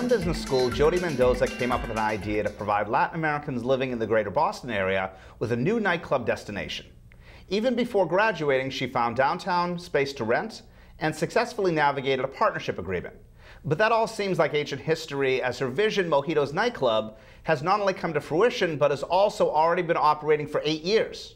in business school, Jody Mendoza came up with an idea to provide Latin Americans living in the greater Boston area with a new nightclub destination. Even before graduating, she found downtown space to rent and successfully navigated a partnership agreement. But that all seems like ancient history as her vision, Mojitos Nightclub, has not only come to fruition, but has also already been operating for eight years.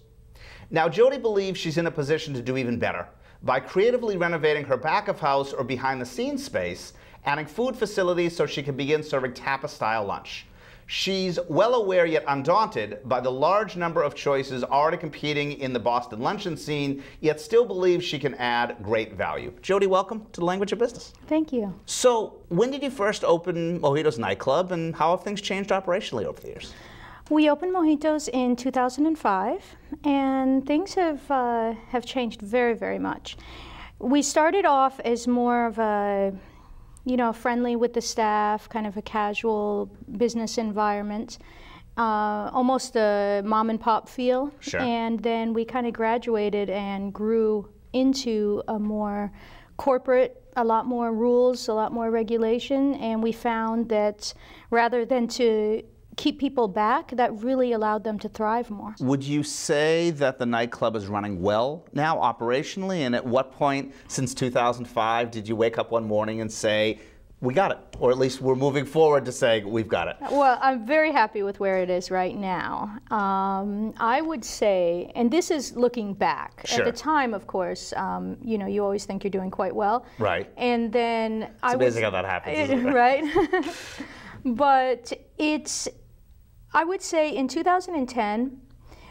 Now, Jody believes she's in a position to do even better by creatively renovating her back of house or behind the scenes space, adding food facilities so she can begin serving tapa style lunch. She's well aware yet undaunted by the large number of choices already competing in the Boston luncheon scene, yet still believes she can add great value. Jody, welcome to the Language of Business. Thank you. So, when did you first open Mojitos Nightclub, and how have things changed operationally over the years? We opened Mojitos in 2005, and things have uh, have changed very, very much. We started off as more of a you know, friendly with the staff, kind of a casual business environment, uh, almost a mom and pop feel. Sure. And then we kind of graduated and grew into a more corporate, a lot more rules, a lot more regulation, and we found that rather than to keep people back that really allowed them to thrive more. Would you say that the nightclub is running well now operationally? And at what point since 2005 did you wake up one morning and say, we got it, or at least we're moving forward to saying we've got it. Well, I'm very happy with where it is right now. Um, I would say, and this is looking back. Sure. At the time, of course, um, you know, you always think you're doing quite well. Right. And then it's I amazing was, how that happens, right? but it's I would say in 2010,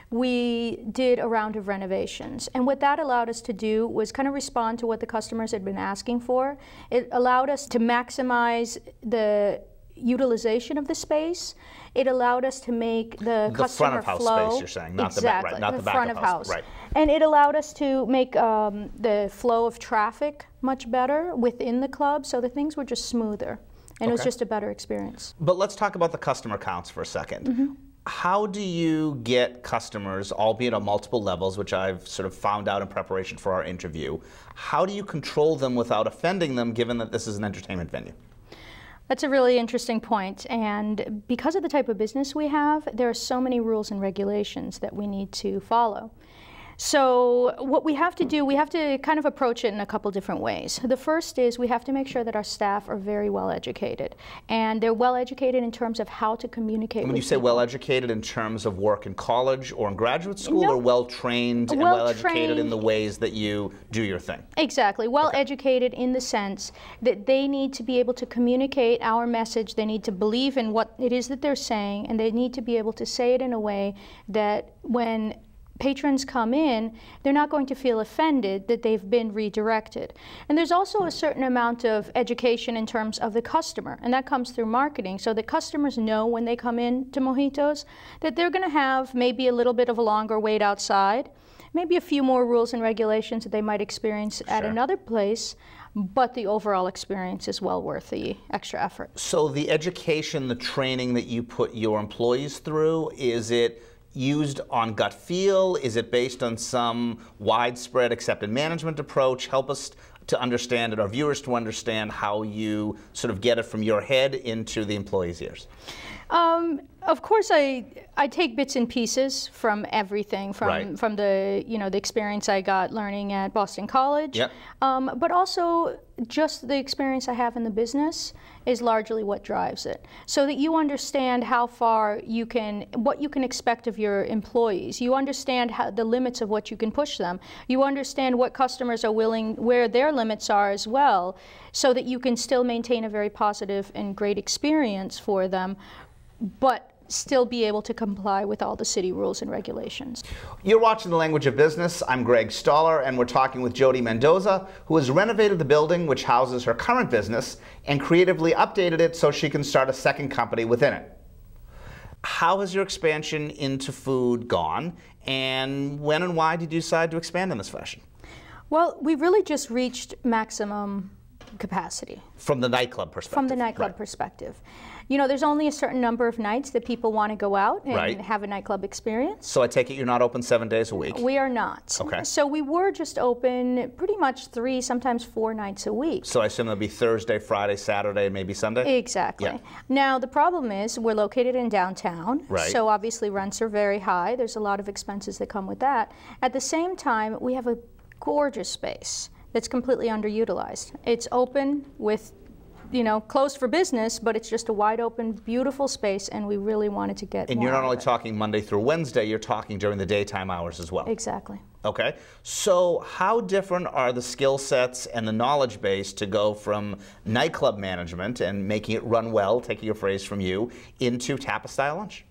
we did a round of renovations. And what that allowed us to do was kind of respond to what the customers had been asking for. It allowed us to maximize the utilization of the space. It allowed us to make the, the customer front of house flow. space, you're saying, not exactly, the back, right, not the, the back front of of house. house. Right. And it allowed us to make um, the flow of traffic much better within the club, so the things were just smoother. And it was just a better experience. But let's talk about the customer counts for a 2nd Mm-hmm. How do you get customers, albeit on multiple levels, which I've sort of found out in preparation for our interview, how do you control them without offending them given that this is an entertainment venue? That's a really interesting point. And because of the type of business we have, there are so many rules and regulations that we need to follow. So what we have to do, we have to kind of approach it in a couple different ways. The first is we have to make sure that our staff are very well educated. And they're well educated in terms of how to communicate When with you say people. well educated in terms of work in college or in graduate school, No. or well trained and well educated in the ways that you do your thing? Exactly. Well educated in the sense that they need to be able to communicate our message, they need to believe in what it is that they're saying, and they need to be able to say it in a way that when patrons come in, they're not going to feel offended that they've been redirected. And there's also a certain amount of education in terms of the customer, and that comes through marketing. So the customers know when they come in to Mojitos that they're going to have maybe a little bit of a longer wait outside maybe a few more rules and regulations that they might experience at another place, but the overall experience is well worth the extra effort. So the education, the training that you put your employees through, is it used on gut feel? Is it based on some widespread accepted management approach? Help us to understand and our viewers to understand how you sort of get it from your head into the employees' ears. Um, of course, I I take bits and pieces from everything from Right. from the you know the experience I got learning at Boston College, Yep. um, but also just the experience I have in the business is largely what drives it. So that you understand how far you can, what you can expect of your employees. You understand how, the limits of what you can push them. You understand what customers are willing, where their limits are as well, so that you can still maintain a very positive and great experience for them, but still be able to comply with all the city rules and regulations. You're watching The Language of Business. I'm Greg Stoller, and we're talking with Jody Mendoza, who has renovated the building which houses her current business and creatively updated it so she can start a second company within it. How has your expansion into food gone, and when and why did you decide to expand in this fashion? Well, we really just reached maximum capacity. From the nightclub perspective. From the nightclub right. perspective. You know, there's only a certain number of nights that people want to go out and Right. have a nightclub experience. So I take it you're not open seven days a week. We are not. Okay. So we were just open pretty much three, sometimes four nights a week. so I assume it'll be Thursday, Friday, Saturday, maybe Sunday. Exactly. Yeah. Now, the problem is we're located in downtown. Right. So obviously rents are very high. There's a lot of expenses that come with that. At the same time, we have a gorgeous space that's completely underutilized. It's open with you know, closed for business, but it's just a wide open, beautiful space, and we really wanted to get and you're not only talking Monday through Wednesday, you're talking during the daytime hours as well. Exactly. Okay. So, how different are the skill sets and the knowledge base to go from nightclub management and making it run well, taking a phrase from you, into tapas style lunch?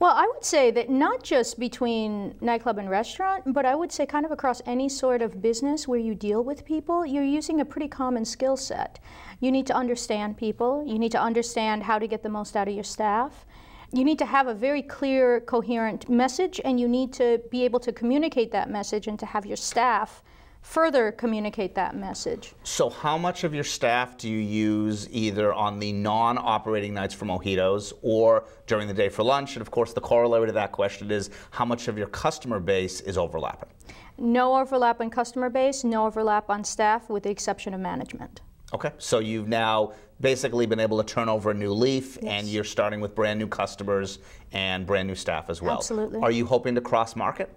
Well, I would say that not just between nightclub and restaurant, but I would say kind of across any sort of business where you deal with people, you're using a pretty common skill set. You need to understand people, you need to understand how to get the most out of your staff. You need to have a very clear, coherent message, and you need to be able to communicate that message and to have your staff further communicate that message. So, how much of your staff do you use either on the non operating nights for mojitos or during the day for lunch? And of course, the corollary to that question is how much of your customer base is overlapping? No overlap on customer base, no overlap on staff, with the exception of management. Okay. So, you've now basically been able to turn over a new leaf and you're starting with brand new customers and brand new staff as well. Absolutely. Are you hoping to cross market?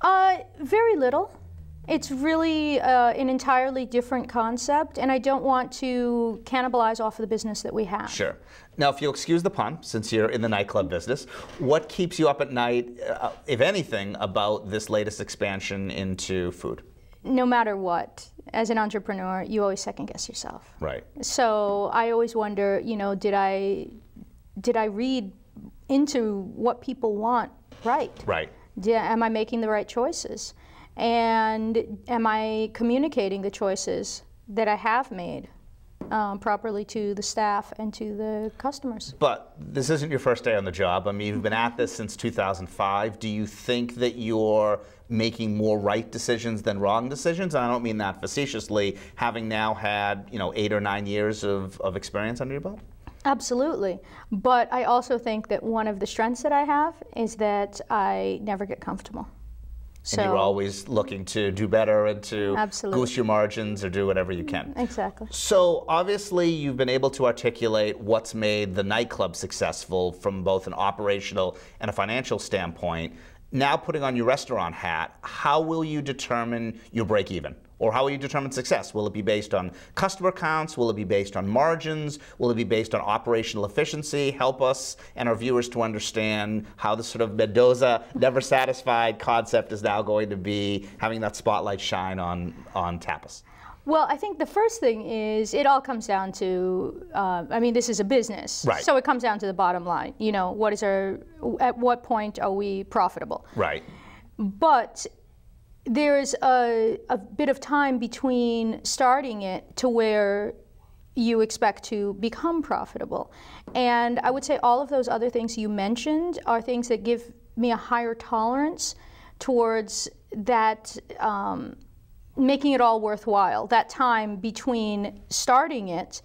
Uh, very little. It's really uh, an entirely different concept, and I don't want to cannibalize off of the business that we have. Sure. Now, if you'll excuse the pun, since you're in the nightclub business, what keeps you up at night, uh, if anything, about this latest expansion into food? No matter what, as an entrepreneur, you always second guess yourself. Right. So I always wonder, you know, did I did I read into what people want right? Right. Di- am I making the right choices? And am I communicating the choices that I have made um, properly to the staff and to the customers? But this isn't your first day on the job. I mean, you've been at this since 2005. Do you think that you're making more right decisions than wrong decisions? And I don't mean that facetiously, having now had, you know, eight or nine years of, of experience under your belt? Absolutely. But I also think that one of the strengths that I have is that I never get comfortable. And you're always looking to do better and to Absolutely. goose your margins or do whatever you can. Exactly. So obviously, you've been able to articulate what's made the nightclub successful from both an operational and a financial standpoint. Now, putting on your restaurant hat, how will you determine your break even? Or how will you determine success? Will it be based on customer counts? Will it be based on margins? Will it be based on operational efficiency? Help us and our viewers to understand how this sort of Mendoza never satisfied concept is now going to be having that spotlight shine on, on tapas. Well, I think the first thing is it all comes down to, uh, I mean, this is a business. Right. So it comes down to the bottom line. You know, what is our, at what point are we profitable? Right. But there's a, a bit of time between starting it to where you expect to become profitable. And I would say all of those other things you mentioned are things that give me a higher tolerance towards that. Um, making it all worthwhile that time between starting it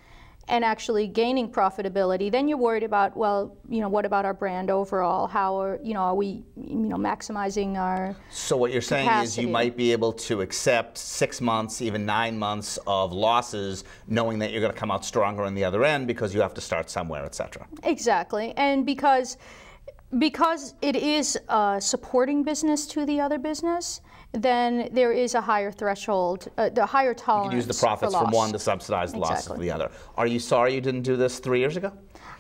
and actually gaining profitability then you're worried about well you know what about our brand overall? How are you know are we you know maximizing our So what you're saying is you might be able to accept six months, even nine months of losses, knowing that you're going to come out stronger on the other end because you have to start somewhere, et cetera. exactly. And because because it is a supporting business to the other business then there is a higher threshold uh, the higher tolerance You can use the profits from one to subsidize the losses of the other. Are you sorry you didn't do this three years ago?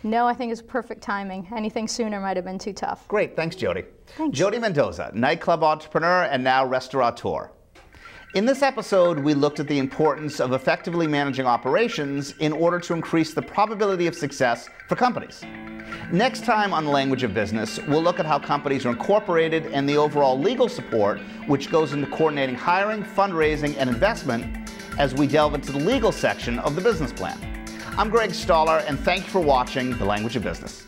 no i think it's perfect timing anything sooner might have been too tough Great, thanks, Jody. Thanks. Jody Mendoza, nightclub entrepreneur and now restaurateur. In this episode, we looked at the importance of effectively managing operations in order to increase the probability of success for companies. Next time on The Language of Business, we'll look at how companies are incorporated and the overall legal support which goes into coordinating hiring, fundraising, and investment as we delve into the legal section of the business plan. I'm Greg Stoller, and thank you for watching The Language of Business.